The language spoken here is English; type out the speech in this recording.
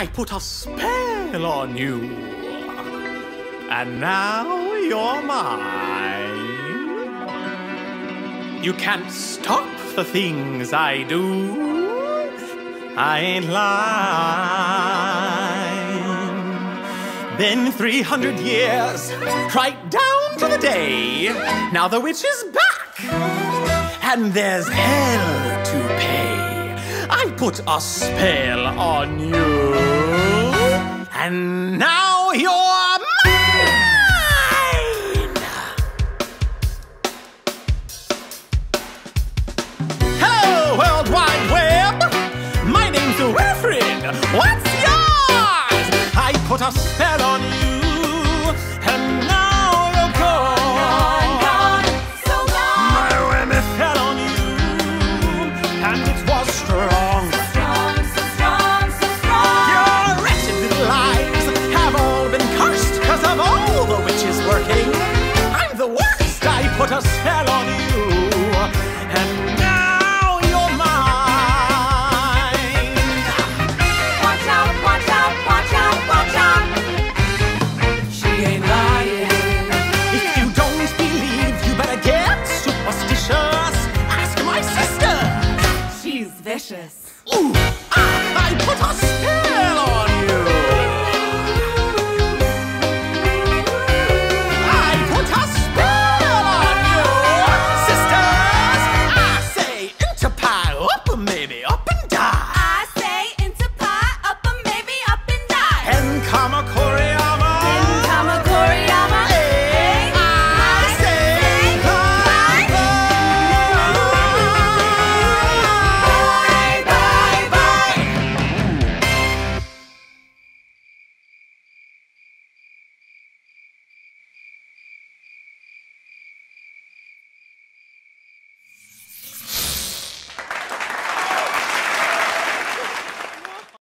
I put a spell on you. And now you're mine. You can't stop the things I do. I ain't lying. Been 300 years, right down to the day. Now the witch is back, and there's hell to pay. Put a spell on you, and now you're I put a spell on you, and now you're mine. Watch out, watch out, watch out, watch out. She ain't lying. If you don't believe, you better get superstitious. Ask my sister. She's vicious. Ooh, ah, I put a spell come a